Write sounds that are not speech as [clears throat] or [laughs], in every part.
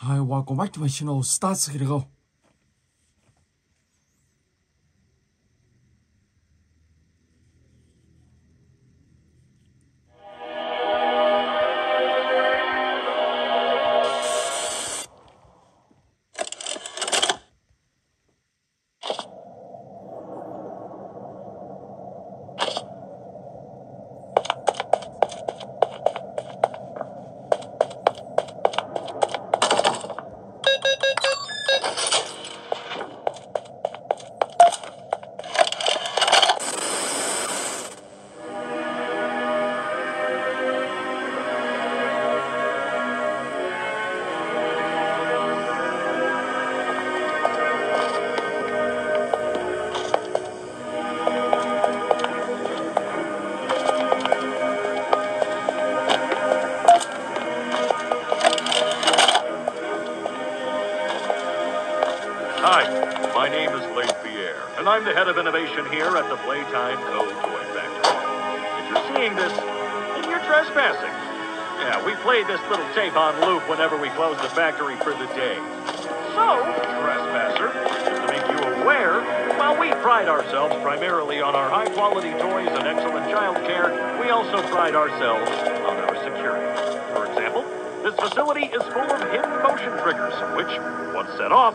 Hi, welcome back to my channel. Starts here to go. And I'm the head of innovation here at the Playtime Co. Toy Factory. If you're seeing this, then you're trespassing. Yeah, we played this little tape on loop whenever we closed the factory for the day. So, trespasser, just to make you aware, while we pride ourselves primarily on our high-quality toys and excellent child care, we also pride ourselves on our security. For example, this facility is full of hidden motion triggers, which, once set off,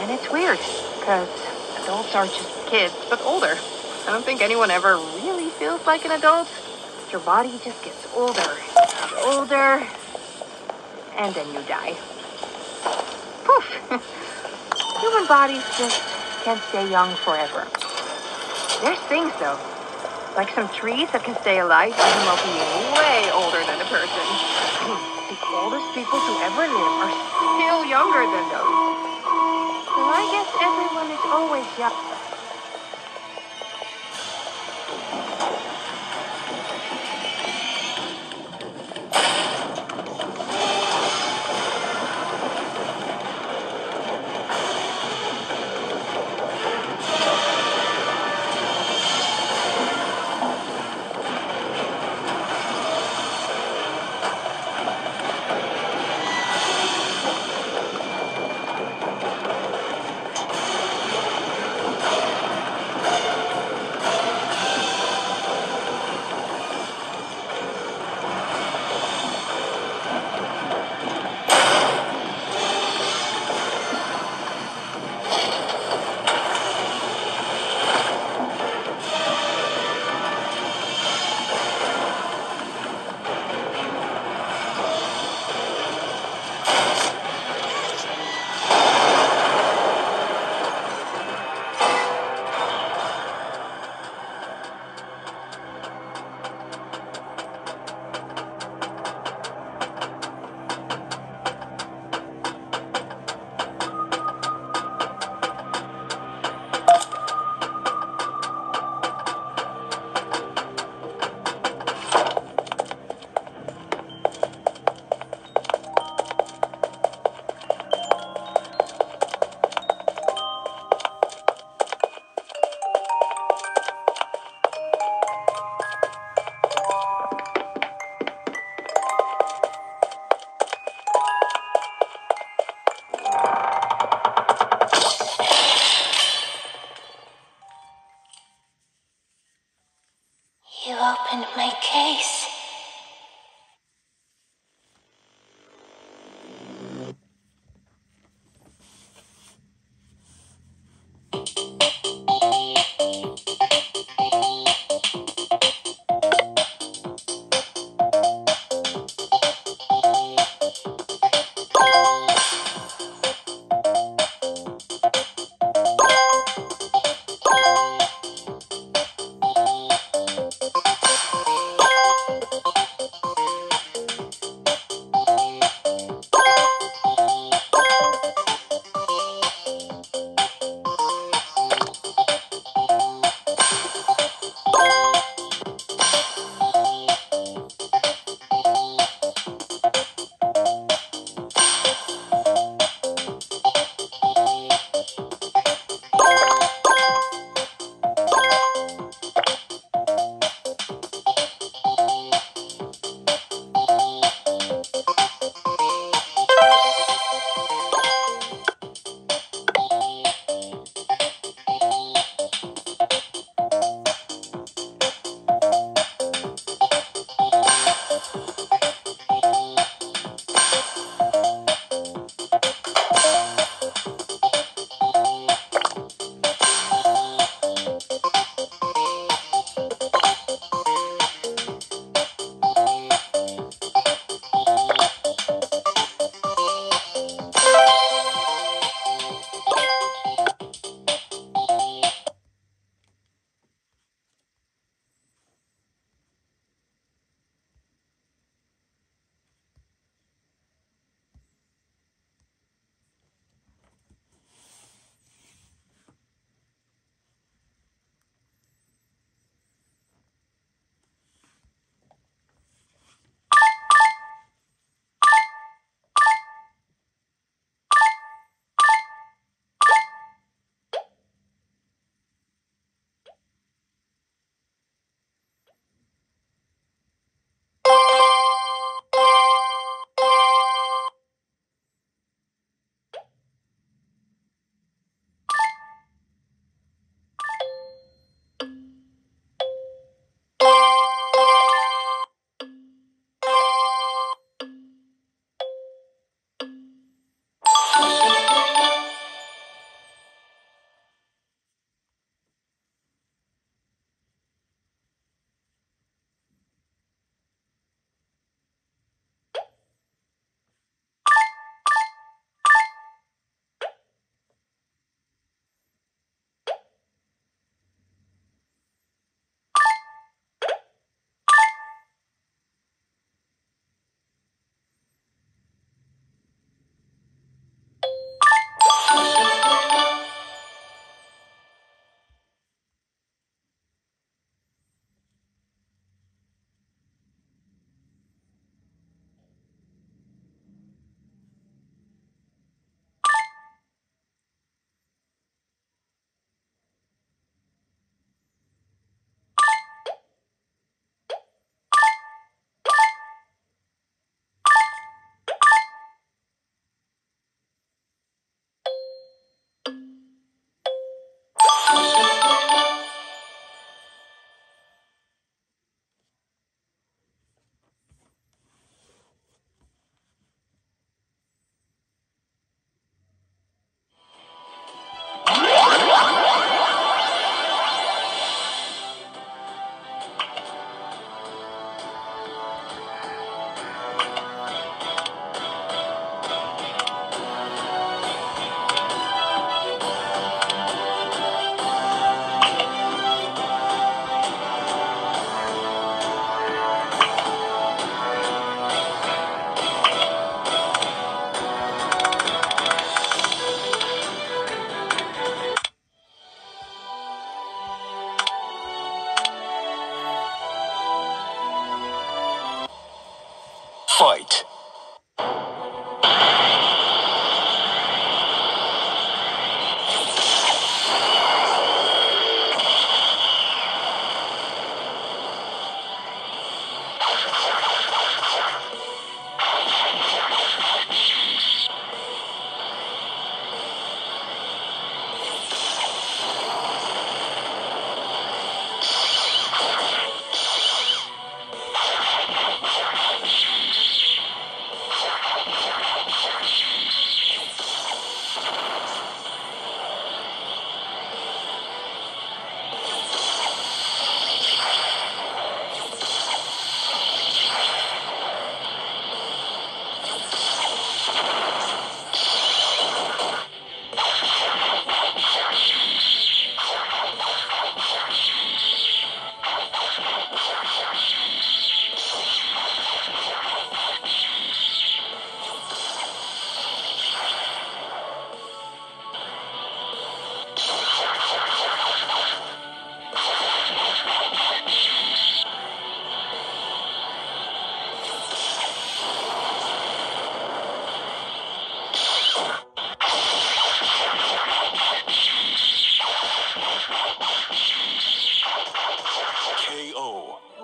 and it's weird because adults aren't just kids, but older. I don't think anyone ever really feels like an adult. Your body just gets older and older, and then you die. Poof! [laughs] Human bodies just can't stay young forever. There's things though, like some trees that can stay alive even while being way older than a person. [clears throat] The oldest people to ever live are still younger than those. So I guess everyone is always young.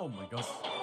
Oh my god.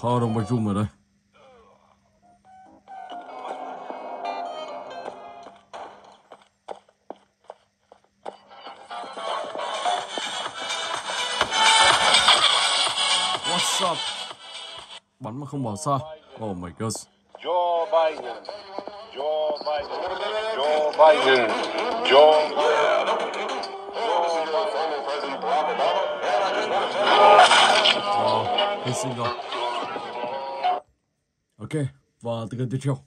kho đông bạch dung ở đây. What's up? Bắn mà không bỏ xa Oh my god. Joe Biden. Joe Biden. Joe Biden. Joe Biden. Wow, he's single ok và từ gần tiếp theo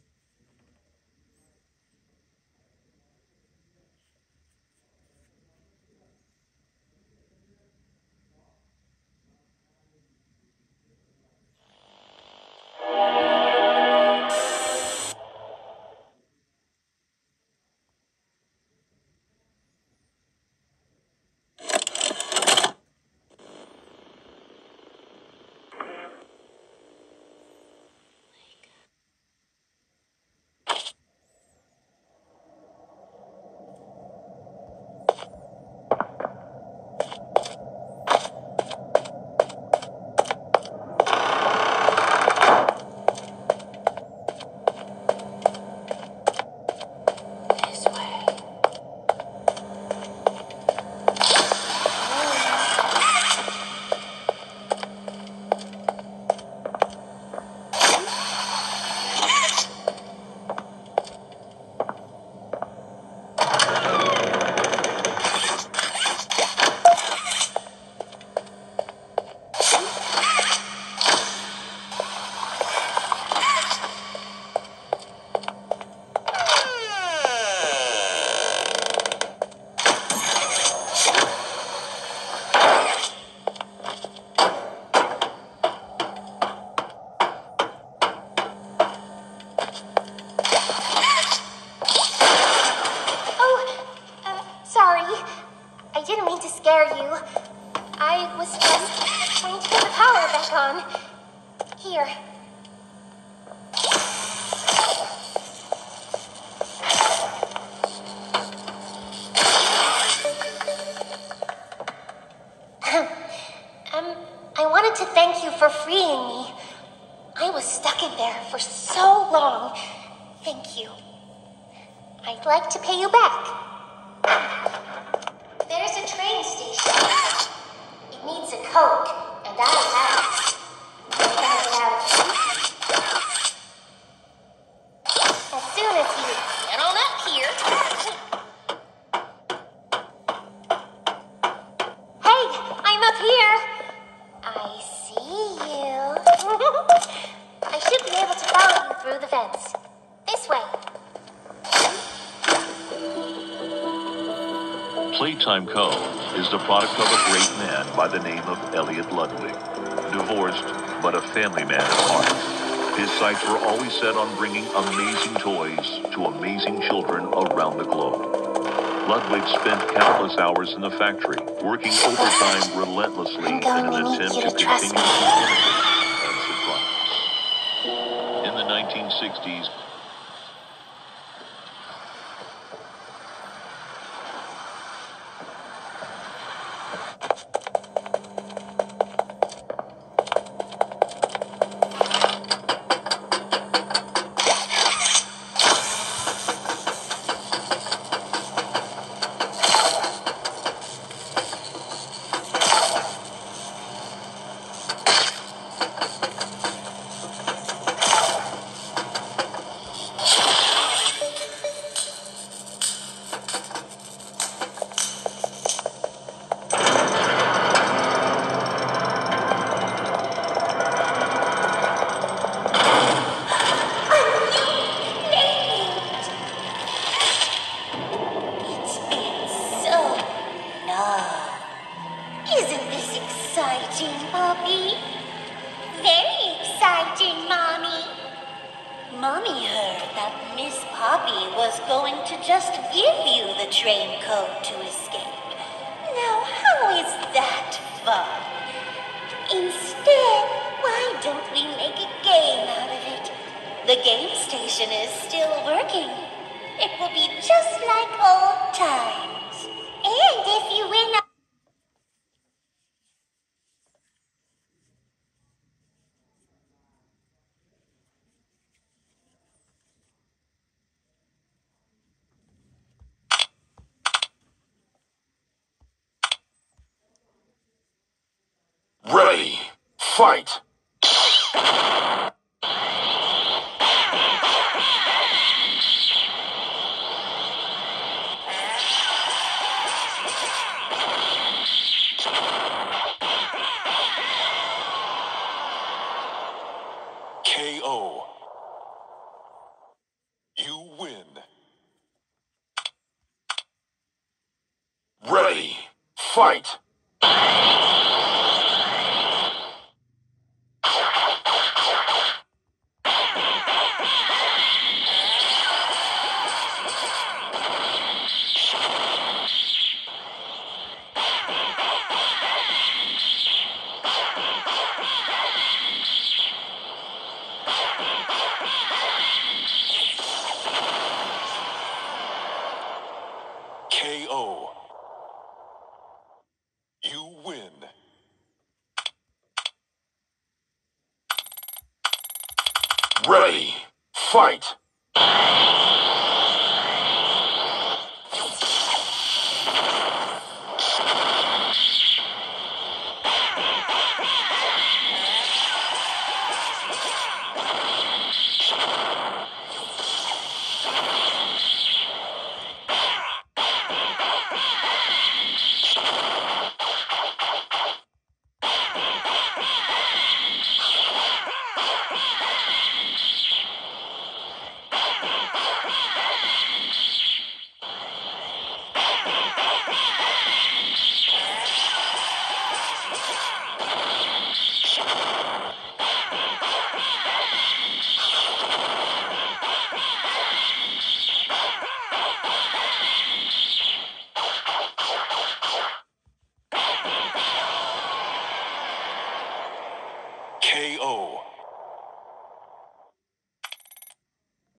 me. I was stuck in there for so long. Thank you. I'd like to pay you back. There's a train station. It needs a code, and I have it. Co. is the product of a great man by the name of Elliot Ludwig. Divorced, but a family man at heart. His sights were always set on bringing amazing toys to amazing children around the globe. Ludwig spent countless hours in the factory, working overtime relentlessly in an going to need attempt to to continue to innovate and surprise. In the 1960s, Fight.